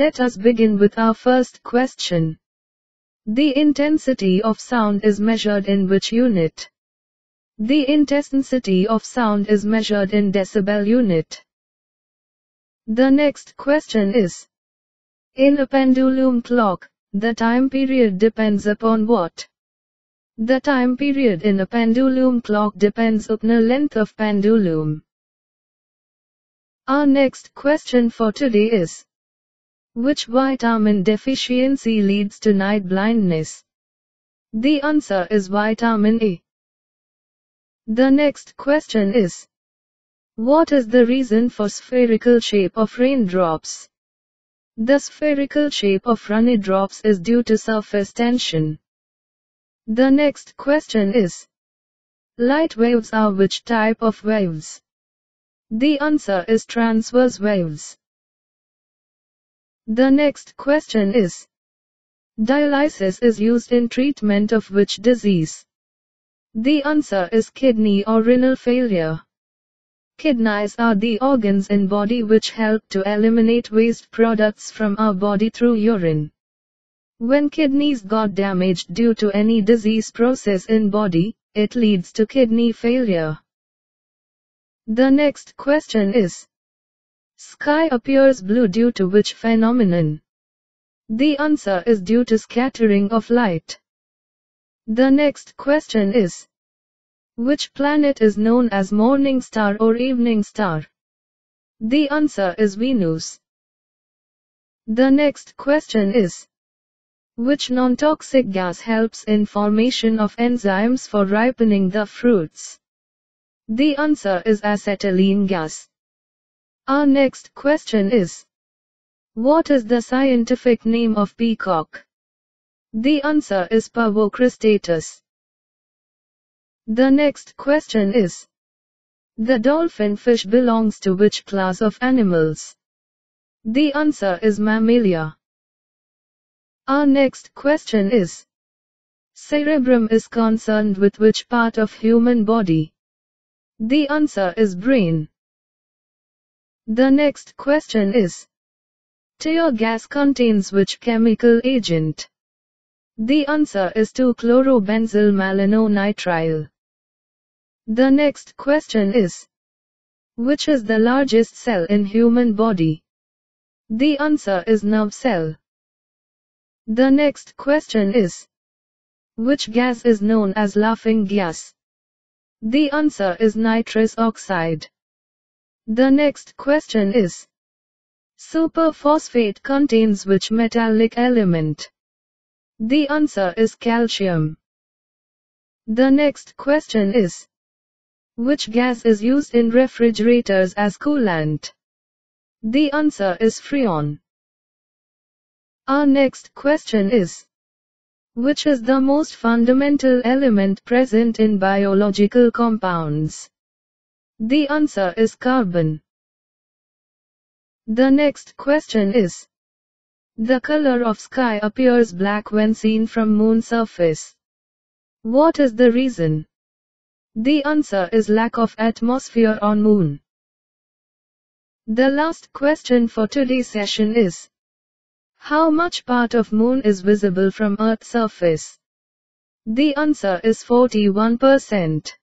Let us begin with our first question. The intensity of sound is measured in which unit? The intensity of sound is measured in decibel unit. The next question is, in a pendulum clock, the time period depends upon what? The time period in a pendulum clock depends upon the length of pendulum. Our next question for today is, which vitamin deficiency leads to night blindness? The answer is vitamin A. The next question is, what is the reason for spherical shape of raindrops? The spherical shape of raindrops is due to surface tension. The next question is, light waves are which type of waves? The answer is transverse waves. The next question is, dialysis is used in treatment of which disease? The answer is kidney or renal failure. Kidneys are the organs in body which help to eliminate waste products from our body through urine. When kidneys got damaged due to any disease process in body, it leads to kidney failure. The next question is, sky appears blue due to which phenomenon? The answer is due to scattering of light. The next question is, which planet is known as morning star or evening star? The answer is Venus. The next question is, which non-toxic gas helps in formation of enzymes for ripening the fruits? The answer is acetylene gas. Our next question is, what is the scientific name of peacock? The answer is Pavo cristatus. The next question is, the dolphin fish belongs to which class of animals? The answer is Mammalia. Our next question is, cerebrum is concerned with which part of human body? The answer is brain. The next question is, tear gas contains which chemical agent? The answer is 2-chlorobenzylmalonitrile. The next question is, which is the largest cell in human body? The answer is nerve cell. The next question is, which gas is known as laughing gas? The answer is nitrous oxide. The next question is, superphosphate contains which metallic element? The answer is calcium. The next question is, which gas is used in refrigerators as coolant? The answer is freon. Our next question is, which is the most fundamental element present in biological compounds? The answer is carbon. The next question is, the color of sky appears black when seen from moon surface. What is the reason? The answer is lack of atmosphere on moon. The last question for today's session is, how much part of moon is visible from earth surface? The answer is 41%.